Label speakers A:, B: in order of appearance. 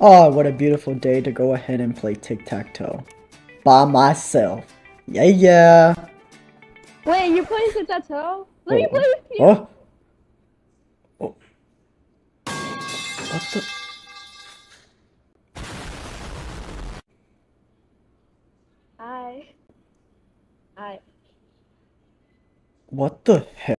A: Oh, what a beautiful day to go ahead and play tic-tac-toe. By myself. Yeah, yeah.
B: Wait, you're playing tic tac toe? Let me
A: oh,
B: play with you.
A: Oh. Oh. What the?
B: Hi. Hi.
A: What the heck?